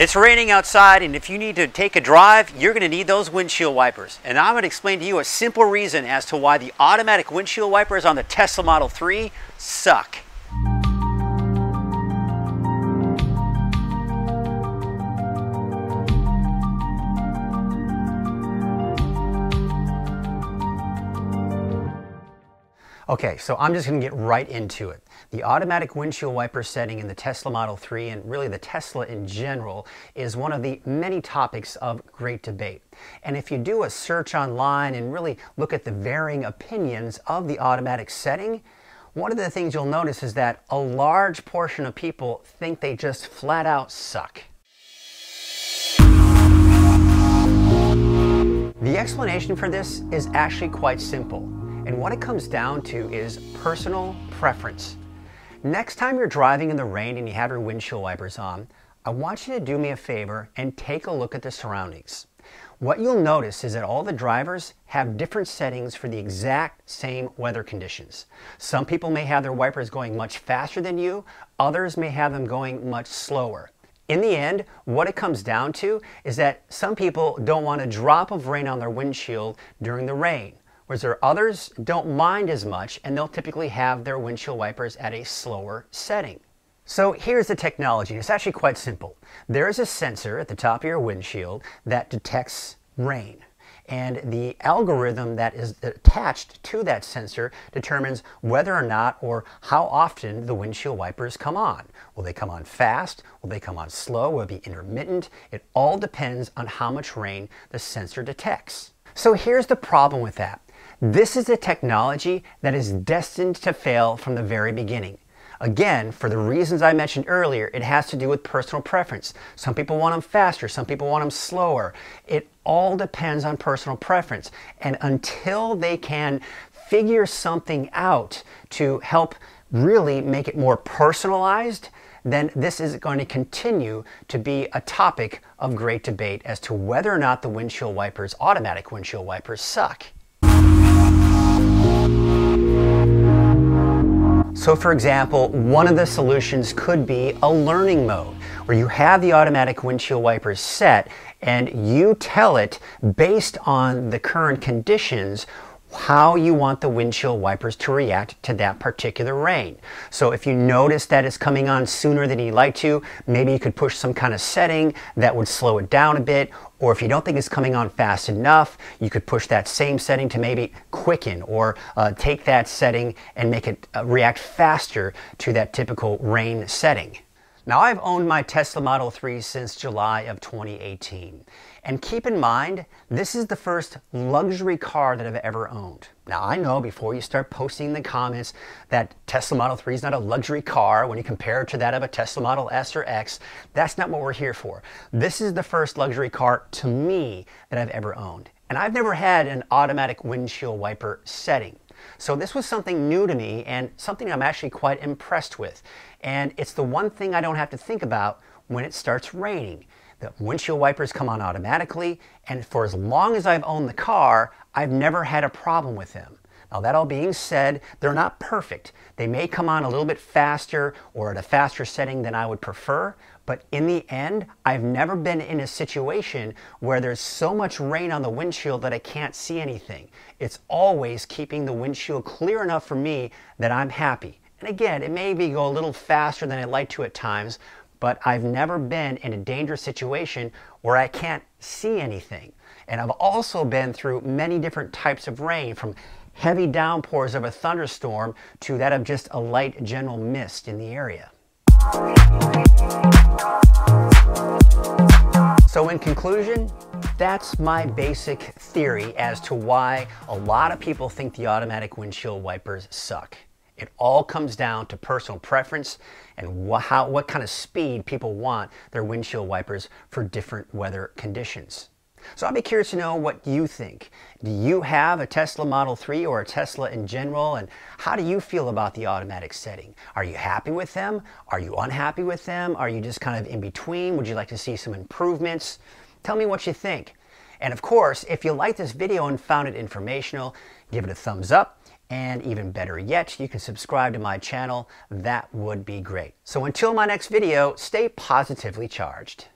It's raining outside and if you need to take a drive, you're going to need those windshield wipers. And I'm going to explain to you a simple reason as to why the automatic windshield wipers on the Tesla Model 3 suck. Okay, so I'm just going to get right into it. The automatic windshield wiper setting in the Tesla Model 3 and really the Tesla in general is one of the many topics of great debate. And if you do a search online and really look at the varying opinions of the automatic setting, one of the things you'll notice is that a large portion of people think they just flat out suck. The explanation for this is actually quite simple. And what it comes down to is personal preference. Next time you're driving in the rain and you have your windshield wipers on, I want you to do me a favor and take a look at the surroundings. What you'll notice is that all the drivers have different settings for the exact same weather conditions. Some people may have their wipers going much faster than you, others may have them going much slower. In the end, what it comes down to is that some people don't want a drop of rain on their windshield during the rain whereas there are others don't mind as much and they'll typically have their windshield wipers at a slower setting. So here's the technology. It's actually quite simple. There is a sensor at the top of your windshield that detects rain. And the algorithm that is attached to that sensor determines whether or not or how often the windshield wipers come on. Will they come on fast? Will they come on slow? Will it be intermittent? It all depends on how much rain the sensor detects. So here's the problem with that. This is a technology that is destined to fail from the very beginning. Again, for the reasons I mentioned earlier, it has to do with personal preference. Some people want them faster, some people want them slower. It all depends on personal preference. And until they can figure something out to help really make it more personalized, then this is going to continue to be a topic of great debate as to whether or not the windshield wipers, automatic windshield wipers, suck. So for example, one of the solutions could be a learning mode where you have the automatic windshield wipers set and you tell it based on the current conditions how you want the windshield wipers to react to that particular rain. So if you notice that it's coming on sooner than you'd like to, maybe you could push some kind of setting that would slow it down a bit. Or if you don't think it's coming on fast enough, you could push that same setting to maybe quicken or uh, take that setting and make it uh, react faster to that typical rain setting. Now I've owned my Tesla Model 3 since July of 2018. And keep in mind, this is the first luxury car that I've ever owned. Now I know before you start posting in the comments that Tesla Model 3 is not a luxury car when you compare it to that of a Tesla Model S or X. That's not what we're here for. This is the first luxury car to me that I've ever owned. And I've never had an automatic windshield wiper setting. So this was something new to me and something I'm actually quite impressed with. And it's the one thing I don't have to think about when it starts raining. The windshield wipers come on automatically, and for as long as I've owned the car, I've never had a problem with them. Now that all being said, they're not perfect. They may come on a little bit faster or at a faster setting than I would prefer, but in the end, I've never been in a situation where there's so much rain on the windshield that I can't see anything. It's always keeping the windshield clear enough for me that I'm happy. And again, it may be go a little faster than I'd like to at times, but I've never been in a dangerous situation where I can't see anything. And I've also been through many different types of rain from heavy downpours of a thunderstorm to that of just a light general mist in the area. So in conclusion, that's my basic theory as to why a lot of people think the automatic windshield wipers suck. It all comes down to personal preference and wh how, what kind of speed people want their windshield wipers for different weather conditions. So I'd be curious to know what you think. Do you have a Tesla Model 3 or a Tesla in general? And how do you feel about the automatic setting? Are you happy with them? Are you unhappy with them? Are you just kind of in between? Would you like to see some improvements? Tell me what you think. And of course, if you liked this video and found it informational, give it a thumbs up. And even better yet, you can subscribe to my channel. That would be great. So until my next video, stay positively charged.